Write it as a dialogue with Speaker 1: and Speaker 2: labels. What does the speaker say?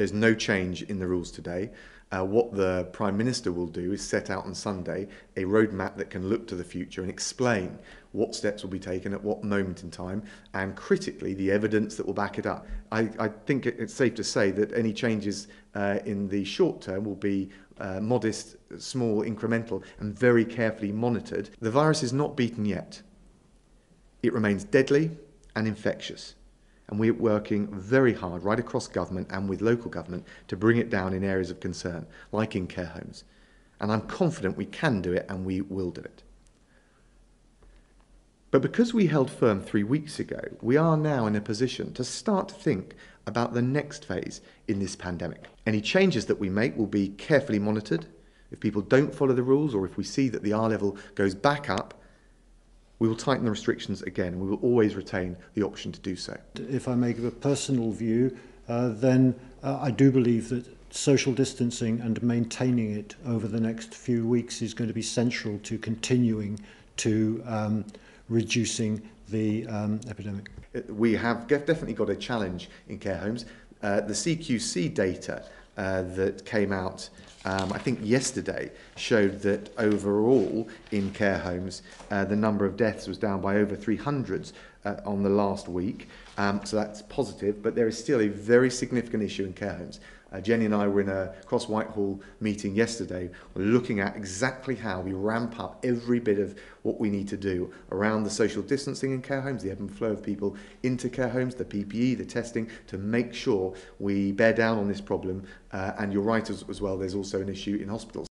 Speaker 1: There's no change in the rules today. Uh, what the Prime Minister will do is set out on Sunday a roadmap that can look to the future and explain what steps will be taken at what moment in time and critically the evidence that will back it up. I, I think it's safe to say that any changes uh, in the short term will be uh, modest, small, incremental and very carefully monitored. The virus is not beaten yet. It remains deadly and infectious and we're working very hard right across government and with local government to bring it down in areas of concern, like in care homes. And I'm confident we can do it and we will do it. But because we held firm three weeks ago, we are now in a position to start to think about the next phase in this pandemic. Any changes that we make will be carefully monitored. If people don't follow the rules or if we see that the R level goes back up, We will tighten the restrictions again. We will always retain the option to do so.
Speaker 2: If I may give a personal view, uh, then uh, I do believe that social distancing and maintaining it over the next few weeks is going to be central to continuing to um, reducing the um, epidemic.
Speaker 1: Uh, we have definitely got a challenge in care homes. Uh, the CQC data uh, that came out, um, I think yesterday, showed that overall in care homes, uh, the number of deaths was down by over 300 uh, on the last week. Um, so that's positive, but there is still a very significant issue in care homes. Uh, Jenny and I were in a Cross Whitehall meeting yesterday looking at exactly how we ramp up every bit of what we need to do around the social distancing in care homes, the ebb and flow of people into care homes, the PPE, the testing, to make sure we bear down on this problem. Uh, and you're right as, as well, there's also an issue in hospitals.